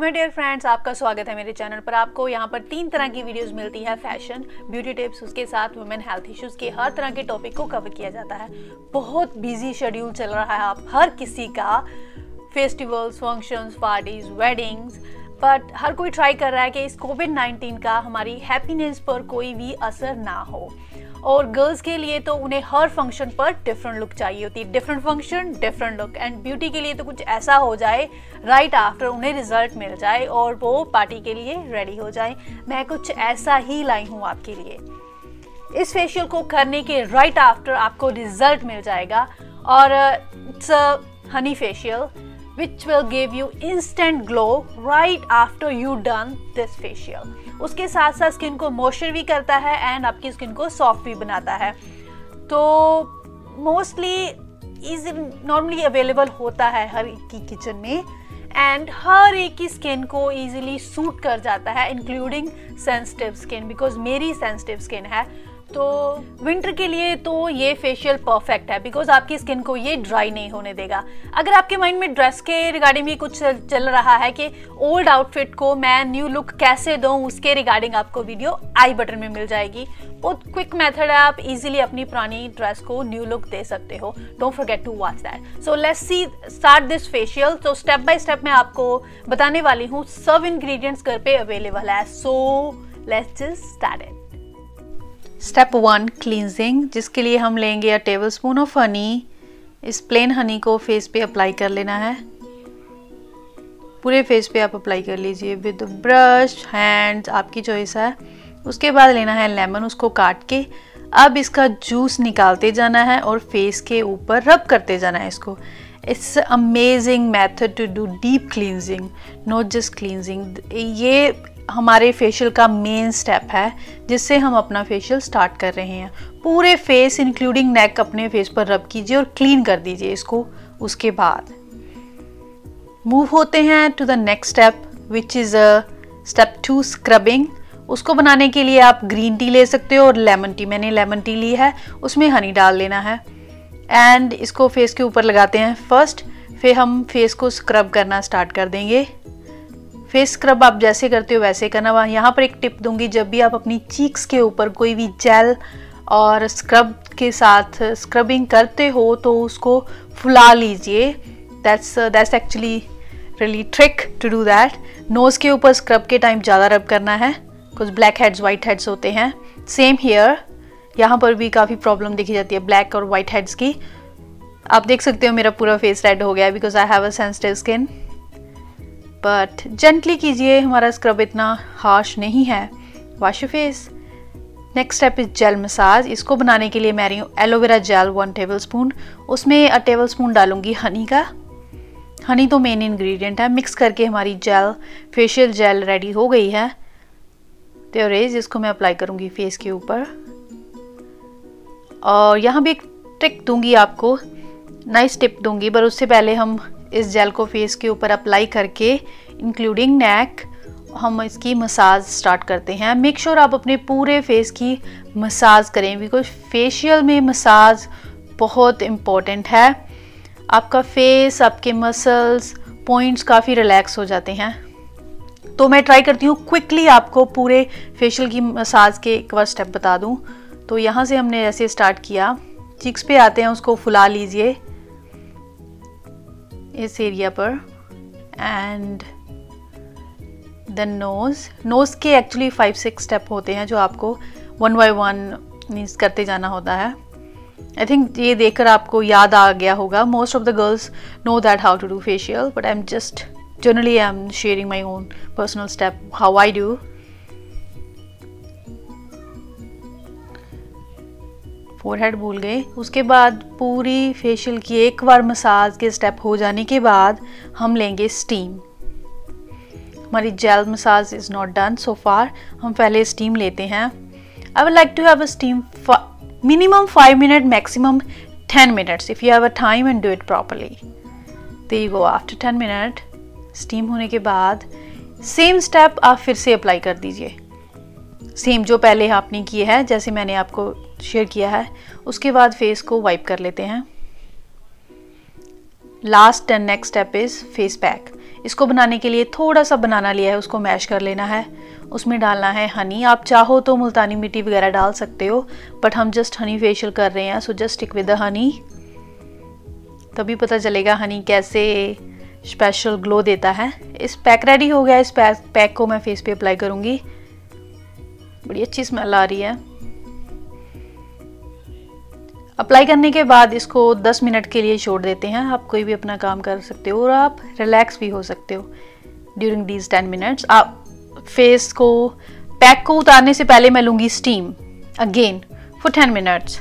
My dear friends आपका स्वागत है मेरे चैनल पर। आपको यहाँ पर तीन तरह की वीडियोस मिलती है फ़ैशन ब्यूटी टिप्स उसके साथ वुमेन हेल्थ इश्यूज़ के हर तरह के टॉपिक को कवर किया जाता है। बहुत बिज़ी शेड्यूल चल रहा है आप, हर किसी का। Festivals functions parties weddings but हर कोई ट्राई कर रहा है कि इस कोविड 19 का हमारी हैप्पीनेस पर कोई भी असर ना हो। और गर्ल्स के लिए तो उन्हें हर फ़ंक्शन पर डिफरेंट लुक चाहिए होती है। Different function different look and beauty के लिए तो कुछ ऐसा हो जाए राइट आफ्टर उन्हें रिज़ल्ट मिल जाए और वो पार्टी के लिए रेडी हो जाए। मैं कुछ ऐसा ही लाई हूँ आपके लिए। इस फेशियल को करने के राइट आफ्टर आपको रिज़ल्ट मिल जाएगा। और it's honey facial which will give you instant glow right after you done this facial उसके साथ साथ स्किन को मॉइस्चर भी करता है एंड आपकी स्किन को सॉफ्ट भी बनाता है। तो मोस्टली इज़ नॉर्मली अवेलेबल होता है हर एक की किचन में एंड हर एक की स्किन को ईजिली सूट कर जाता है इंक्लूडिंग सेंसिटिव स्किन बिकॉज़ मेरी सेंसिटिव स्किन है। तो विंटर के लिए तो ये फेशियल परफेक्ट है बिकॉज़ आपकी स्किन को ये ड्राई नहीं होने देगा। अगर आपके माइंड में ड्रेस के रिगार्डिंग भी कुछ चल रहा है कि ओल्ड आउटफिट को मैं न्यू लुक कैसे दूँ, उसके रिगार्डिंग आपको वीडियो आई बटन में मिल जाएगी। बहुत क्विक मेथड है, आप इजीली अपनी पुरानी ड्रेस को न्यू लुक दे सकते हो। Don't forget to watch that so let's see start this facial तो स्टेप बाय स्टेप मैं आपको बताने वाली हूँ, सब इंग्रेडिएंट्स घर पे अवेलेबल है। So let's just start it step one cleansing जिसके लिए हम लेंगे a tablespoon of honey इस प्लेन हनी को फेस पे अप्लाई कर लेना है। पूरे फेस पे आप अप्लाई कर लीजिए विद ब्रश हैंड्स आपकी चॉइस है। उसके बाद लेना है लेमन उसको काट के। अब इसका जूस निकालते जाना है और फेस के ऊपर रब करते जाना है इसको। It's amazing method to do deep cleansing not just cleansing ये हमारे फेशियल का मेन स्टेप है, जिससे हम अपना फेशियल स्टार्ट कर रहे हैं। पूरे फेस इंक्लूडिंग नेक अपने फेस पर रब कीजिए और क्लीन कर दीजिए इसको। उसके बाद मूव होते हैं to the next step which is a step to scrubbing उसको बनाने के लिए आप ग्रीन टी ले सकते हो और लेमन टी मैंने लेमन टी ली है, उसमें हनी डाल लेना है। एंड इसको फेस के ऊपर लगाते हैं। फ़र्स्ट फिर हम फेस को स्क्रब करना स्टार्ट कर देंगे। फेस स्क्रब आप जैसे करते हो वैसे करना। वहाँ यहाँ पर एक टिप दूँगी, जब भी आप अपनी चीक्स के ऊपर कोई भी जेल और स्क्रब के साथ स्क्रबिंग करते हो तो उसको फुला लीजिए। That's that's actually really trick to do that nose के ऊपर स्क्रब के टाइम ज़्यादा रब करना है कुछ ब्लैक हेड्स वाइट हेड्स होते हैं। सेम हेयर यहाँ पर भी काफ़ी प्रॉब्लम देखी जाती है ब्लैक और वाइट हेड्स की। आप देख सकते हो मेरा पूरा फेस रेड हो गया because I have a sensitive skin but gently कीजिए, हमारा स्क्रब इतना हार्श नहीं है। Wash face next step is gel massage इसको बनाने के लिए मैं रही हूँ aloe vera gel one tablespoon उसमें अ टेबल स्पून डालूँगी हनी का। हनी तो मेन इंग्रेडिएंट है। मिक्स करके हमारी जेल फेशियल जेल रेडी हो गई है। तो रेज इसको मैं अप्लाई करूँगी फेस के ऊपर। और यहाँ भी एक ट्रिक दूँगी आपको। नाइस टिप दूँगी, पर उससे पहले हम इस जेल को फेस के ऊपर अप्लाई करके इंक्लूडिंग नेक हम इसकी मसाज स्टार्ट करते हैं। मेक श्योर sure आप अपने पूरे फेस की मसाज करें बिकॉज़ फेशियल में मसाज बहुत इम्पोर्टेंट है। आपका फेस आपके मसल्स पॉइंट्स काफ़ी रिलैक्स हो जाते हैं। तो मैं ट्राई करती हूँ क्विकली आपको पूरे फेशियल की मसाज के एक बार स्टेप बता दूँ। तो यहाँ से हमने ऐसे स्टार्ट किया। चिक्स पे आते हैं, उसको फुला लीजिए। इस एरिया पर एंड द नोज़ नोज़ के एक्चुअली फाइव सिक्स स्टेप होते हैं जो आपको वन बाई वन मीन्स करते जाना होता है। आई थिंक ये देखकर आपको याद आ गया होगा। Most of the girls know that how to do facial but I am just generally I am sharing my own personal step how I do forehead भूल गए। उसके बाद पूरी फेशियल की एक बार मसाज के स्टेप हो जाने के बाद हम लेंगे स्टीम हमारी gel massage is not done so far हम पहले स्टीम लेते हैं। I would like to have a steam minimum five minute maximum ten minutes if you have a time and do it properly they go after ten minute steam होने के बाद same step आप फिर से apply कर दीजिए। Same जो पहले आपने किए है, जैसे मैंने आपको शेयर किया है, उसके बाद फेस को वाइप कर लेते हैं। Last and next step is face pack इसको बनाने के लिए थोड़ा सा बनाना लिया है, उसको मैश कर लेना है। उसमें डालना है हनी आप चाहो तो मुल्तानी मिट्टी वगैरह डाल सकते हो बट हम जस्ट हनी फेशियल कर रहे हैं so just stick with the honey तभी पता चलेगा हनी कैसे स्पेशल ग्लो देता है। इस पैक रेडी हो गया, इस पैक पैक को मैं फेस पे अप्लाई करूँगी। बड़ी अच्छी स्मेल आ रही है। अप्लाई करने के बाद इसको 10 मिनट के लिए छोड़ देते हैं। आप कोई भी अपना काम कर सकते हो और आप रिलैक्स भी हो सकते हो ड्यूरिंग दीज 10 मिनट्स आप फेस को पैक को उतारने से पहले मैं लूँगी steam again for 10 minutes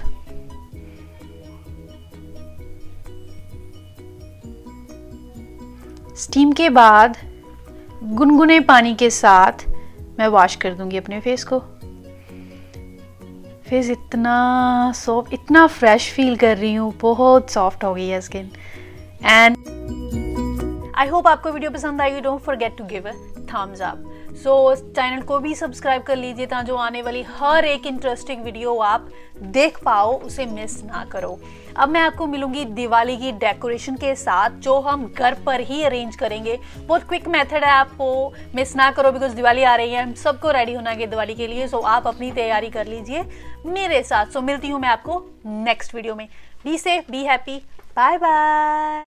steam के बाद गुनगुने पानी के साथ मैं वॉश कर दूँगी अपने फेस को। फेस इतना सॉफ्ट इतना फ्रेश फील कर रही हूँ, बहुत सॉफ्ट हो गई है स्किन एंड आई होप आपको वीडियो पसंद आई. You don't forget to give a thumbs up so so, channel को भी सब्सक्राइब कर लीजिए ताकि जो आने वाली हर एक इंटरेस्टिंग वीडियो आप देख पाओ उसे मिस ना करो। अब मैं आपको मिलूँगी दिवाली की डेकोरेशन के साथ जो हम घर पर ही अरेंज करेंगे। बहुत क्विक मेथड है आपको मिस ना करो बिकॉज़ दिवाली आ रही है हम सबको रेडी होना है दिवाली के लिए। सो so, आप अपनी तैयारी कर लीजिए मेरे साथ। सो so, मिलती हूँ मैं आपको नेक्स्ट वीडियो में। Be safe be happy bye bye